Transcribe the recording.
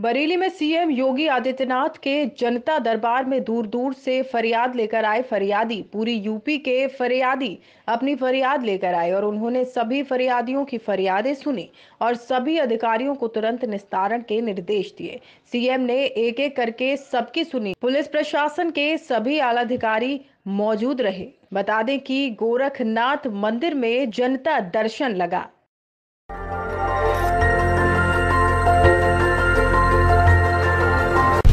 बरेली में सीएम योगी आदित्यनाथ के जनता दरबार में दूर दूर से फरियाद लेकर आए फरियादी। पूरी यूपी के फरियादी अपनी फरियाद लेकर आए और उन्होंने सभी फरियादियों की फरियादें सुनी और सभी अधिकारियों को तुरंत निस्तारण के निर्देश दिए। सीएम ने एक एक करके सबकी सुनी। पुलिस प्रशासन के सभी आला अधिकारी मौजूद रहे। बता दें कि गोरखनाथ मंदिर में जनता दर्शन लगा।